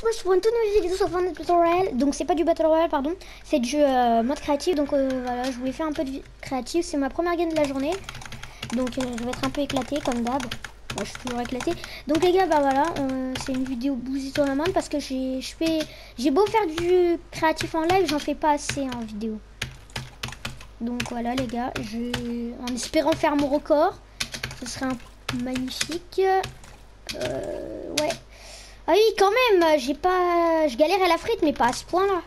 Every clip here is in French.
moi je pour une toute nouvelle vidéo sur Fortnite Battle Royale. Donc c'est pas du Battle Royale, pardon, c'est du euh, mode créatif. Donc euh, voilà, je voulais faire un peu de créatif. C'est ma première game de la journée. Donc euh, je vais être un peu éclaté comme d'hab. Moi je suis toujours éclaté. Donc les gars, bah voilà, c'est une vidéo Boozy Tournament parce que j'ai fais j'ai beau faire du créatif en live, j'en fais pas assez en vidéo. Donc voilà les gars, je en espérant faire mon record, ce serait un magnifique. ouais. Ah oui, quand même, j'ai pas... Je galère à la frite, mais pas à ce point-là.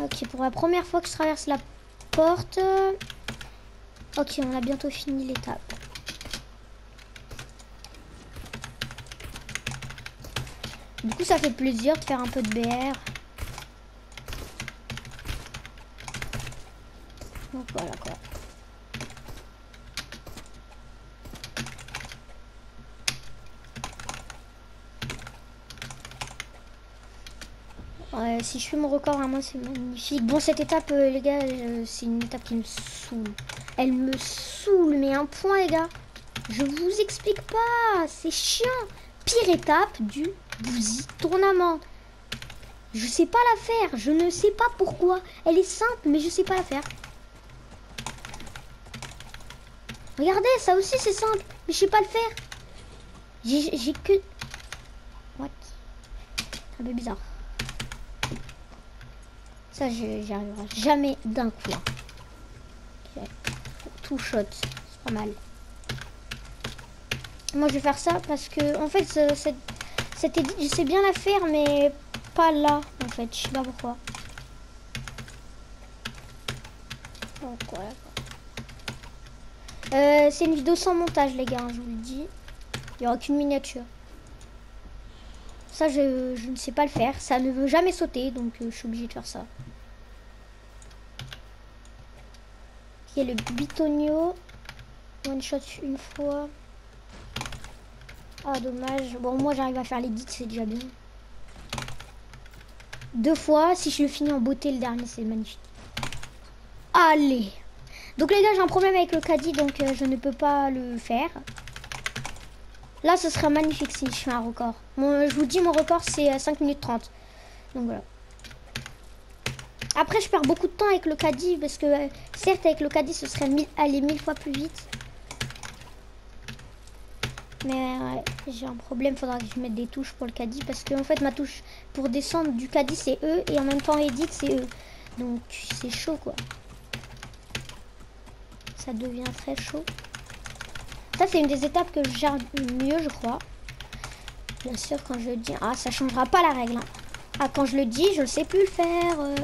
Ok, pour la première fois que je traverse la porte... Ok, on a bientôt fini l'étape. Du coup, ça fait plaisir de faire un peu de BR. Voilà quoi. Si je fais mon record à moi, c'est magnifique. Bon, cette étape, euh, les gars, euh, c'est une étape qui me saoule. Elle me saoule, mais un point, les gars. Je vous explique pas. C'est chiant. Pire étape du Bouzy Tournament. Je sais pas la faire. Je ne sais pas pourquoi. Elle est simple, mais je sais pas la faire. Regardez, ça aussi c'est simple, mais je sais pas le faire. J'ai que... What? Un peu bizarre. Ça, j'y arriverai jamais d'un coup. Tout shot, c'est pas mal. Moi, je vais faire ça parce que, en fait, cette, cette je sais bien la faire, mais pas là, en fait. Je sais pas pourquoi. Donc, voilà. Euh, c'est une vidéo sans montage, les gars, hein, je vous le dis. Il n'y aura aucune miniature. Ça, je, ne sais pas le faire. Ça ne veut jamais sauter, donc euh, je suis obligée de faire ça. Il y le bitonio? One shot une fois. Ah, dommage. Bon, moi, j'arrive à faire l'édit, c'est déjà bien. Deux fois. Si je le finis en beauté, le dernier, c'est magnifique. Allez. Donc, les gars, j'ai un problème avec le caddie, donc euh, je ne peux pas le faire. Là, ce serait magnifique si je fais un record. je vous dis, mon record, c'est 5 minutes 30. Donc, voilà. Après, je perds beaucoup de temps avec le caddie parce que, euh, certes, avec le caddie, ce serait aller mille fois plus vite. Mais j'ai un problème, faudra que je mette des touches pour le caddie parce que, en fait, ma touche pour descendre du caddie, c'est E et en même temps, edit, c'est E. Donc, c'est chaud, quoi. Ça devient très chaud. Ça, c'est une des étapes que je gère mieux, je crois. Bien sûr, quand je le dis... Ah, ça changera pas la règle. Hein. Ah, quand je le dis, je ne sais plus le faire. Euh.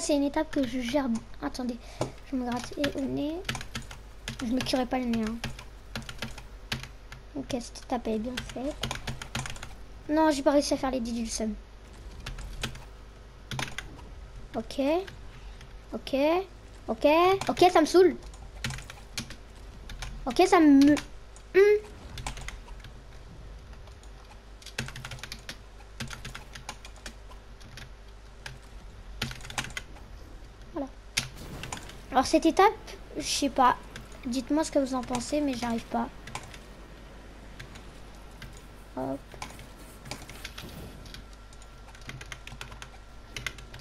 c'est une étape que je gère. Attendez, je me gratte au nez. Je me curerai pas le nez. Hein. Ok, cette étape est bien faite. Non, j'ai pas réussi à faire les 10 du. Ok. Ok. Ok. Ok, ça me saoule. Ok, ça me... Hmm. Alors cette étape, je sais pas. Dites-moi ce que vous en pensez, mais j'arrive pas. Hop.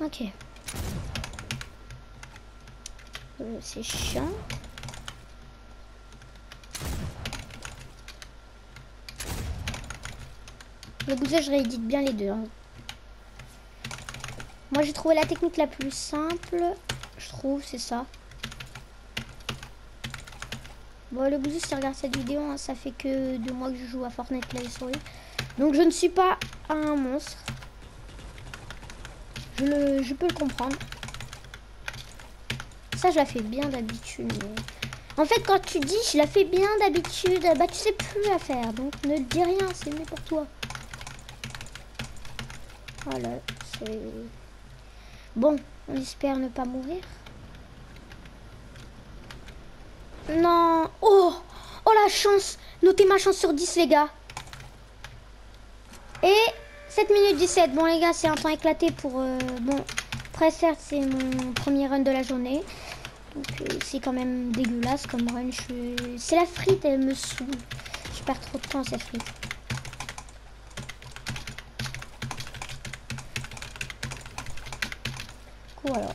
Ok. Euh, c'est chiant. Le goût je réédite bien les deux. Hein. Moi, j'ai trouvé la technique la plus simple. Je trouve, c'est ça. Bon, le bouseux, si regarde cette vidéo, hein, ça fait que deux mois que je joue à Fortnite Play Story. Donc, je ne suis pas un monstre. Je, le, je peux le comprendre. Je la fais bien d'habitude. En fait, quand tu dis je la fais bien d'habitude, bah tu sais plus la faire. Donc, ne dis rien, c'est mieux pour toi. Voilà, c'est... Bon, on espère ne pas mourir. Non. Oh Oh la chance Notez ma chance sur 10 les gars. Et 7 minutes 17. Bon les gars, c'est un temps éclaté pour... Euh, bon, après certes, c'est mon premier run de la journée. Donc euh, c'est quand même dégueulasse comme run. C'est la frite, elle me saoule. Je perds trop de temps cette frite. Du coup, voilà.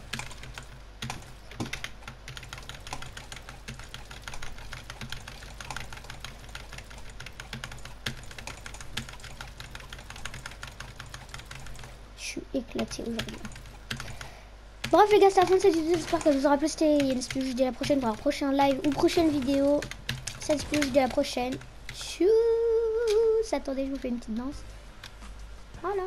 Je suis éclatée aujourd'hui. Bref les gars, c'est la fin de cette vidéo. J'espère que vous aura plu. C'était Yann Je vous dis la prochaine pour un prochain live ou prochaine vidéo. Ça je vous dis à la prochaine. Tchou Attendez, je vous fais une petite danse. Voilà.